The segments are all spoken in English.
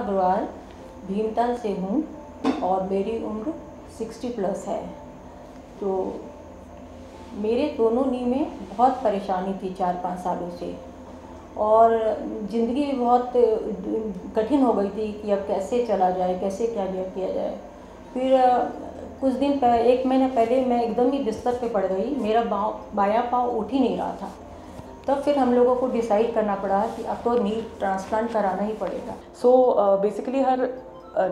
अग्रवाल भीमताल से हूँ और मेरी उम्र 60 प्लस है। तो मेरे दोनों नी में बहुत परेशानी थी चार पाँच सालों से और ज़िंदगी भी बहुत कठिन हो गई थी कि अब कैसे चला जाए, कैसे क्या किया जाए। फिर कुछ दिन पहले एक महीने पहले मैं एकदम ही बिस्तर पे पड़ गई। मेरा बायां पाँव उठ ही नहीं रहा था। तब फिर हम लोगों को डिसाइड करना पड़ा कि अब तो नी ट्रांसप्लांट कराना ही पड़ेगा। So basically her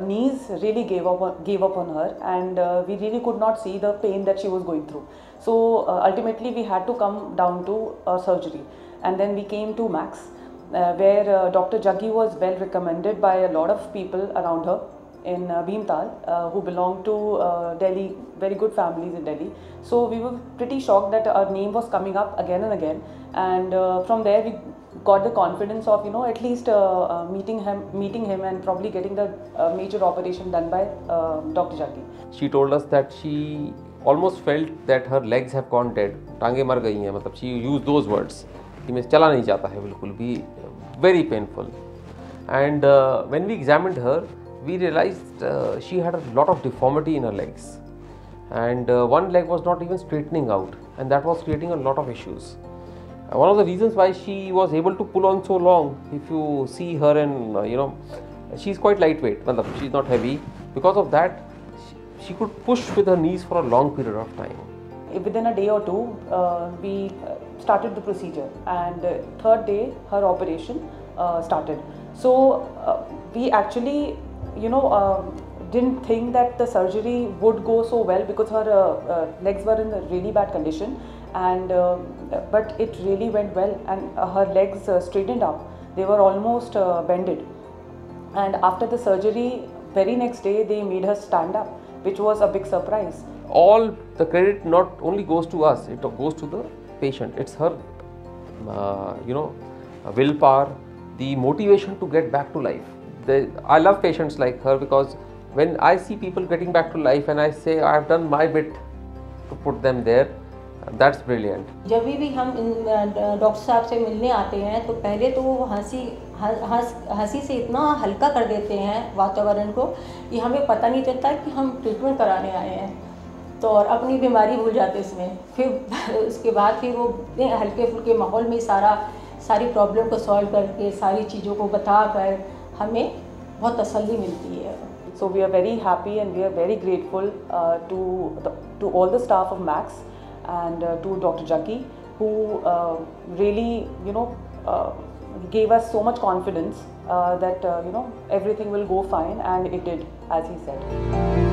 knee really gave up gave up on her and we really could not see the pain that she was going through so ultimately we had to come down to surgery and then we came to Max where doctor Jaggi was well recommended by a lot of people around her in uh, Bhimtal uh, who belonged to uh, Delhi, very good families in Delhi. So we were pretty shocked that our name was coming up again and again. And uh, from there we got the confidence of you know at least uh, uh, meeting him, meeting him, and probably getting the major operation done by Dr. Jaggi. She told us that she almost felt that her legs have gone dead, टांगे मर गई हैं मतलब she used those words She means चला नहीं जाता है very painful. And when we examined her, we realized uh, she had a lot of deformity in her legs. And uh, one leg was not even straightening out. And that was creating a lot of issues. Uh, one of the reasons why she was able to pull on so long if you see her and uh, you know she's quite lightweight matlab she's not heavy. Because of that she, she could push with her knees for a long period of time. Within a day or two uh, we uh, started the procedure and third day her operation started. So we actually you know uh, didn't think that the surgery would go so well because her uh, uh, legs were in a really bad condition and uh, but it really went well and her legs straightened up. They were almost bended. And after the surgery very next day they made her stand up which was a big surprise. All the credit not only goes to us it goes to the patient. It's her uh, you know willpower the motivation to get back to life the, i love patients like her because when i see people getting back to life and i say i have done my bit to put them there that's brilliant. जब भी हम doctor साहब से मिलने आते हैं तो पहले तो वो हँसी हंस हँसी से इतना हल्का कर देते हैं वातावरण को कि हमें पता नहीं चलता कि हम ट्रीटमेंट कराने आए हैं। तो और अपनी बीमारी भूल जाते इसमें। फिर उसके बाद फिर वो हल्के फुल्के माहौल में सारा सारी प्रॉब्लम को सॉल्व करके सारी चीज़ों को बता कर So we are very happy and we are very grateful uh, to to all the staff of Max and uh, to Dr. Jaggi who uh, really you know gave us so much confidence that you know everything will go fine and it did as he said.